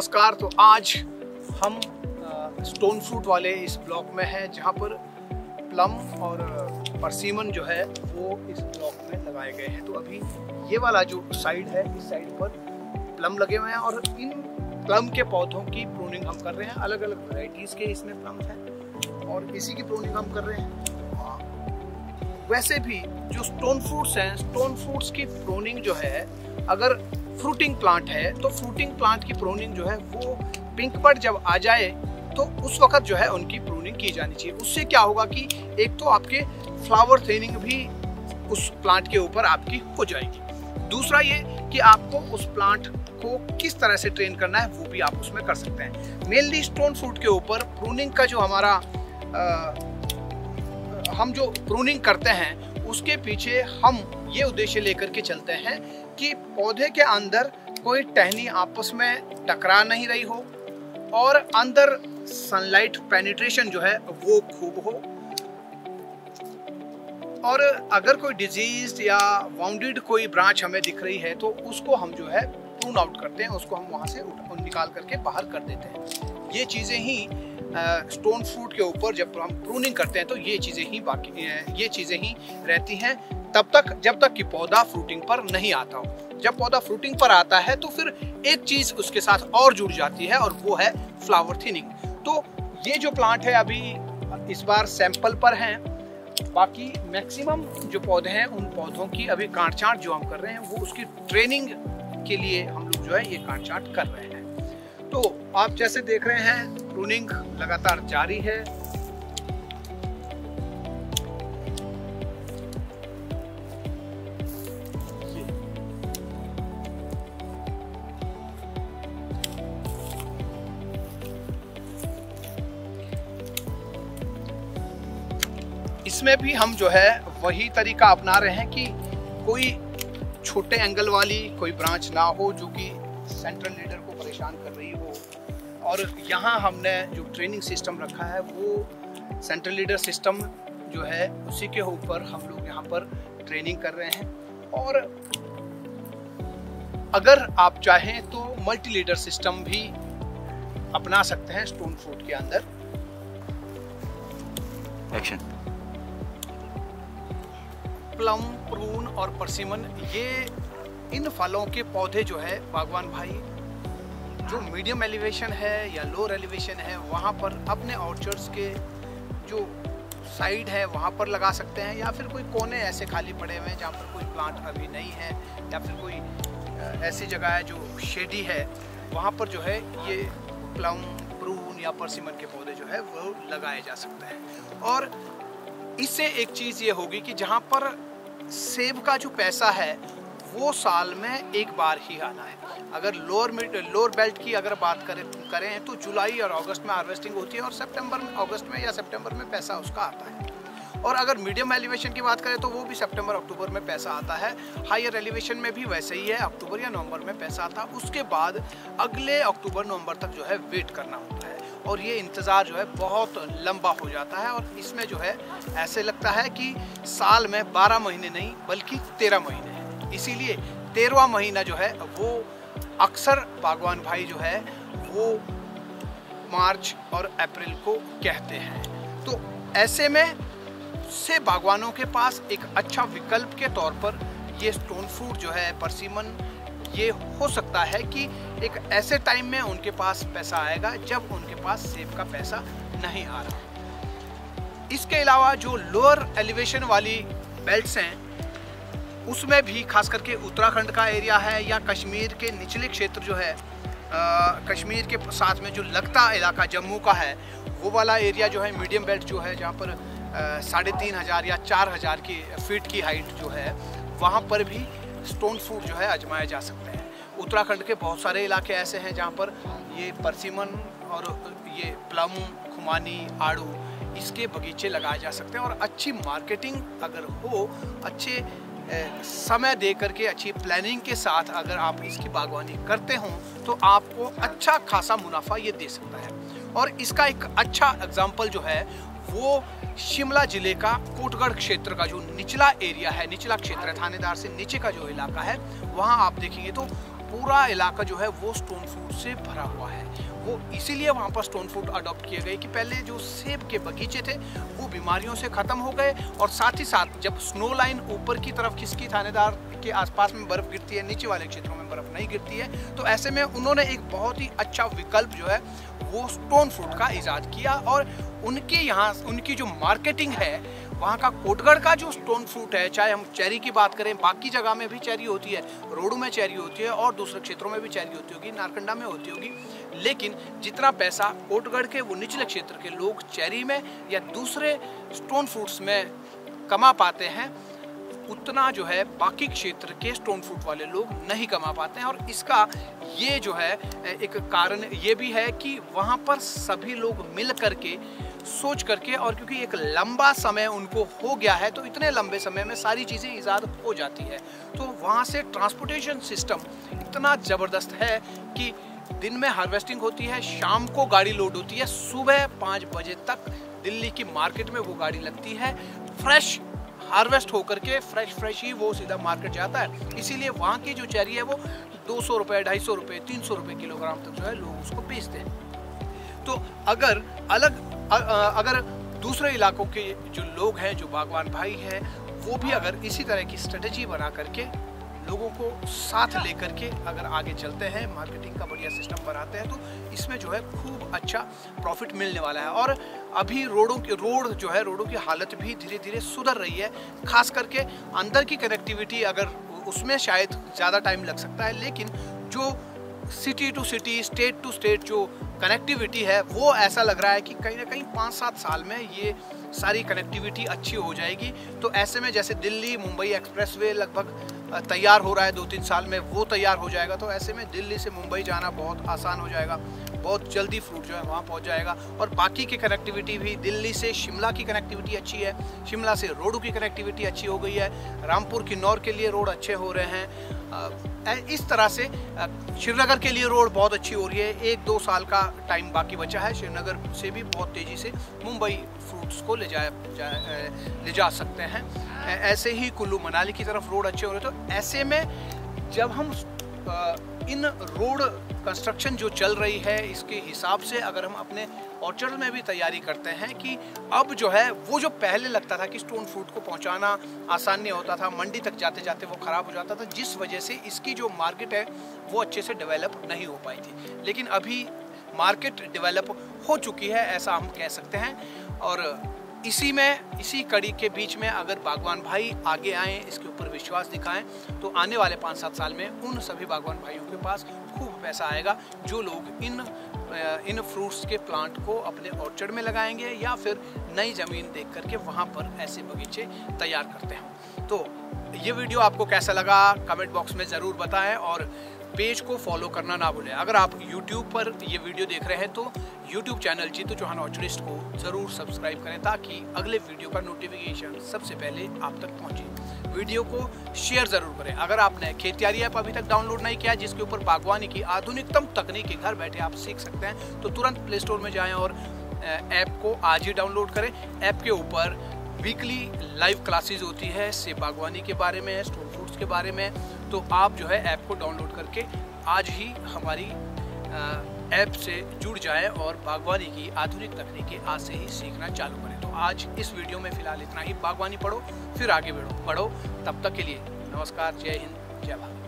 नमस्कार तो आज हम स्टोन फ्रूट वाले इस ब्लॉक में हैं, जहाँ पर प्लम और परसीमन जो है, वो इस ब्लॉक में लगाए गए हैं। तो अभी ये वाला जो साइड है, इस साइड पर प्लम लगे हुए हैं और इन प्लम के पौधों की प्रोनिंग हम कर रहे हैं। अलग अलग वैरायटीज़ के इसमें प्लम हैं और इसी की प्रोनिंग हम कर रहे हैं। वैसे भी जो स्टोन फ्रूट्स हैं स्टोन फ्रूट्स की प्रोनिंग जो है, अगर फ्रूटिंग प्लांट है तो फ्रूटिंग प्लांट की प्रोनिंग जो है वो पिंक बर्ड जब आ जाए तो उस वक्त जो है उनकी प्रूनिंग की जानी चाहिए। उससे क्या होगा कि एक तो आपके फ्लावर थेनिंग भी उस प्लांट के ऊपर आपकी हो जाएगी। दूसरा ये कि आपको उस प्लांट को किस तरह से ट्रेन करना है वो भी आप उसमें कर सकते हैं। मेनली स्टोन फ्रूट के ऊपर प्रूनिंग का जो हमारा आ, हम जो प्रूनिंग करते हैं उसके पीछे हम ये उद्देश्य लेकर के चलते हैं कि पौधे के अंदर कोई टहनी आपस में टकरा नहीं रही हो और अंदर सनलाइट पेनिट्रेशन जो है वो खूब हो। और अगर कोई डिज़ीज़ या वाउंडेड कोई ब्रांच हमें दिख रही है तो उसको हम जो है प्रून आउट करते हैं, उसको हम वहाँ से निकाल करके बाहर कर देते हैं। ये चीज़ें ही स्टोन फ्रूट के ऊपर जब हम प्रूनिंग करते हैं तो ये चीज़ें ही बाकी ये चीज़ें ही रहती हैं। तब तक, जब तक कि पौधा फ्रूटिंग पर नहीं आता हो। जब पौधा फ्रूटिंग पर आता है तो फिर एक चीज़ उसके साथ और जुड़ जाती है, और वो है फ्लावर थिनिंग तो ये जो प्लांट है, अभी इस बार सैंपल पर हैं। बाकी मैक्सिमम जो पौधे हैं, उन पौधों की अभी काट छाट जो हम कर रहे हैं, वो उसकी ट्रेनिंग के लिए हम लोग जो है, ये काट छाट कर रहे हैं। तो आप जैसे देख रहे हैं प्रूनिंग लगातार जारी है। इसमें भी हम जो है वही तरीका अपना रहे हैं कि कोई छोटे एंगल वाली कोई ब्रांच ना हो जो कि सेंट्रल लीडर को परेशान कर रही हो। और यहाँ हमने जो ट्रेनिंग सिस्टम रखा है वो सेंट्रल लीडर सिस्टम जो है उसी के ऊपर हम लोग यहाँ पर ट्रेनिंग कर रहे हैं। और अगर आप चाहें तो मल्टी लीडर सिस्टम भी अपना सकते हैं स्टोन फ्रूट के अंदर। एक्शन प्लम प्रून और परसिमन ये इन फलों के पौधे जो है बागवान भाई जो मीडियम एलिवेशन है या लोअर एलिवेशन है, वहाँ पर अपने ऑर्चर्ड्स के जो साइड है, वहाँ पर लगा सकते हैं, या फिर कोई कोने ऐसे खाली पड़े हुए हैं जहाँ पर कोई प्लांट अभी नहीं है, या फिर कोई ऐसी जगह है जो शेडी है, वहाँ पर जो है ये प्लम प्रून या परसिमन के पौधे जो है वो लगाए जा सकते हैं। और इससे एक चीज़ ये होगी कि जहाँ पर सेब का जो पैसा है वो साल में एक बार ही आना है अगर लोअर मिड लोअर बेल्ट की अगर बात करें करें तो जुलाई और अगस्त में हार्वेस्टिंग होती है और सितंबर में अगस्त में या सितंबर में पैसा उसका आता है। और अगर मीडियम एलिवेशन की बात करें तो वो भी सितंबर अक्टूबर में पैसा आता है। हायर एलिवेशन में भी वैसे ही है अक्टूबर या नवंबर में पैसा आता है। उसके बाद अगले अक्टूबर नवंबर तक जो है वेट करना होता है। और ये इंतज़ार जो है बहुत लंबा हो जाता है और इसमें जो है, ऐसे लगता है कि साल में बारह महीने नहीं, बल्कि तेरह महीने इसीलिए तेरवा महीना जो है, वो अक्सर बागवान भाई जो है, वो मार्च और अप्रैल को कहते हैं। तो ऐसे में से बागवानों के पास एक अच्छा विकल्प के तौर पर ये स्टोन फ्रूट जो है, परसीमन, ये हो सकता है कि एक ऐसे टाइम में उनके पास पैसा आएगा जब उनके पास सेब का पैसा नहीं आ रहा। इसके अलावा जो लोअर एलिवेशन वाली बेल्ट्स हैं उसमें भी खास करके उत्तराखंड का एरिया है या कश्मीर के निचले क्षेत्र जो है आ, कश्मीर के साथ में जो लगता इलाका जम्मू का है वो वाला एरिया जो है मीडियम बेल्ट जो है जहाँ पर साढ़े तीन हज़ार या चार हज़ार की फीट की हाइट जो है वहाँ पर भी स्टोन फ्रूट जो है आजमाए जा सकते हैं। उत्तराखंड के बहुत सारे इलाके ऐसे हैं जहाँ पर ये परसीमन और ये प्लम खुमानी आड़ू इसके बगीचे लगाए जा सकते हैं और अच्छी मार्केटिंग अगर हो अच्छे समय दे करके अच्छी प्लानिंग के साथ अगर आप इसकी बागवानी करते हो तो आपको अच्छा खासा मुनाफा ये दे सकता है। और इसका एक अच्छा एग्ज़ाम्पल जो है, वो शिमला ज़िले का कोटगढ़ क्षेत्र का जो निचला एरिया है, निचला क्षेत्र है, थानेदार से नीचे का जो इलाका है, वहाँ आप देखेंगे तो पूरा इलाका जो है वो स्टोन फ्रूट से भरा हुआ है। वो इसीलिए वहाँ पर स्टोन फ्रूट अडॉप्ट किए गए कि पहले जो सेब के बगीचे थे, वो बीमारियों से ख़त्म हो गए और साथ ही साथ जब स्नो लाइन ऊपर की तरफ़ खिसकी थानेदार के आसपास में बर्फ़ गिरती है, नीचे वाले क्षेत्रों में बर्फ़ नहीं गिरती है तो ऐसे में उन्होंने एक बहुत ही अच्छा विकल्प जो है वो स्टोन फ्रूट का ईजाद किया और उनके यहाँ, उनकी जो मार्केटिंग है वहाँ का कोटगढ़ का जो स्टोन फ्रूट है, चाहे हम चेरी की बात करें, बाकी जगह में भी चेरी होती है, रोडू में चेरी होती है और दूसरे क्षेत्रों में भी चेरी होती होगी, नारकंडा में होती होगी, लेकिन जितना पैसा कोटगढ़ के वो निचले क्षेत्र के लोग चेरी में या दूसरे स्टोन फ्रूट्स में कमा पाते हैं, उतना जो है बाकी क्षेत्र के स्टोन फ्रूट वाले लोग नहीं कमा पाते हैं। और इसका ये जो है, एक कारण ये भी है कि वहाँ पर सभी लोग मिल करके सोच करके और क्योंकि एक लंबा समय उनको हो गया है तो इतने लंबे समय में सारी चीज़ें ईजाद हो जाती है। तो वहाँ से ट्रांसपोर्टेशन सिस्टम इतना ज़बरदस्त है कि दिन में हार्वेस्टिंग होती है, शाम को गाड़ी लोड होती है, सुबह पाँच बजे तक दिल्ली की मार्केट में वो गाड़ी लगती है। फ्रेश हार्वेस्ट होकर के, फ्रेश फ्रेश ही वो सीधा मार्केट जाता है। इसीलिए वहाँ की जो चेरी है वो दो सौ रुपये ढाई सौ रुपये तीन सौ रुपये किलोग्राम तक जो है लोग उसको बेचते हैं। तो अगर अलग अगर दूसरे इलाकों के जो लोग हैं, जो बागवान भाई हैं, वो भी अगर इसी तरह की स्ट्रेटजी बना करके लोगों को साथ लेकर के अगर आगे चलते हैं मार्केटिंग का बढ़िया सिस्टम बनाते हैं तो इसमें जो है खूब अच्छा प्रॉफिट मिलने वाला है। और अभी रोडों के, रोड जो है, रोडों की हालत भी धीरे धीरे सुधर रही है, खास करके अंदर की कनेक्टिविटी अगर उसमें शायद ज़्यादा टाइम लग सकता है, लेकिन जो city to city state to state जो कनेक्टिविटी है, वो ऐसा लग रहा है कि कहीं ना कहीं पाँच सात साल में ये सारी कनेक्टिविटी अच्छी हो जाएगी। तो ऐसे में जैसे दिल्ली, मुंबई एक्सप्रेसवे लगभग तैयार हो रहा है दो तीन साल में, वो तैयार हो जाएगा। तो ऐसे में दिल्ली से मुंबई जाना बहुत आसान हो जाएगा, बहुत जल्दी फ्रूट जो है वहाँ पहुँच जाएगा। और बाकी की कनेक्टिविटी भी, दिल्ली से शिमला की कनेक्टिविटी अच्छी है, शिमला से रोडू की कनेक्टिविटी अच्छी हो गई है, रामपुर, किन्नौर के लिए रोड अच्छे हो रहे हैं। इस तरह से श्रीनगर के लिए रोड बहुत अच्छी हो रही है। एक दो साल का टाइम बाकी बचा है। श्रीनगर से भी बहुत तेज़ी से मुंबई फ्रूट्स को ले जाया जा ले जा सकते हैं। ऐसे ही कुल्लू मनाली की तरफ़ रोड अच्छे हो रहे तो ऐसे में जब हम इन रोड कंस्ट्रक्शन जो चल रही है, इसके हिसाब से अगर हम अपने ऑर्चर्ड में भी तैयारी करते हैं कि अब जो है, वो जो पहले लगता था कि स्टोन फ्रूट को पहुंचाना आसान नहीं होता था, मंडी तक जाते जाते वो ख़राब हो जाता था, जिस वजह से इसकी जो मार्केट है, वो अच्छे से डेवलप नहीं हो पाई थी। लेकिन अभी मार्केट डेवलप हो चुकी है, ऐसा हम कह सकते हैं। और इसी में, इसी कड़ी के बीच में अगर बागवान भाई आगे आए, इसके ऊपर विश्वास दिखाएँ तो आने वाले पाँच सात साल में उन सभी बागवान भाइयों के पास खूब पैसा आएगा, जो लोग इन इन फ्रूट्स के प्लांट को अपने ऑर्चर्ड में लगाएँगे या फिर नई ज़मीन देख करके वहाँ पर ऐसे बगीचे तैयार करते हैं। तो ये वीडियो आपको कैसा लगा कमेंट बॉक्स में ज़रूर बताएँ और पेज को फॉलो करना ना भूलें। अगर आप यूट्यूब पर ये वीडियो देख रहे हैं तो YouTube channel Jeetu Chauhan orchardist को ज़रूर सब्सक्राइब करें ताकि अगले वीडियो का नोटिफिकेशन सबसे पहले आप तक पहुँचे। वीडियो को शेयर ज़रूर करें। अगर आपने खेतियारी ऐप अभी तक डाउनलोड नहीं किया, जिसके ऊपर बागवानी की आधुनिकतम तकनीकी घर बैठे आप सीख सकते हैं तो तुरंत प्ले स्टोर में जाएँ और ऐप को आज ही डाउनलोड करें। ऐप के ऊपर वीकली लाइव क्लासेस होती है से बागवानी के बारे में स्टोन फ्रूट्स के बारे में तो आप जो है ऐप को डाउनलोड करके आज ही हमारी ऐप से जुड़ जाए और बागवानी की आधुनिक तकनीकें आज से ही सीखना चालू करें। तो आज इस वीडियो में फ़िलहाल इतना ही। बागवानी पढ़ो, फिर आगे बढ़ो, पढ़ो। तब तक के लिए नमस्कार, जय हिंद, जय भारत।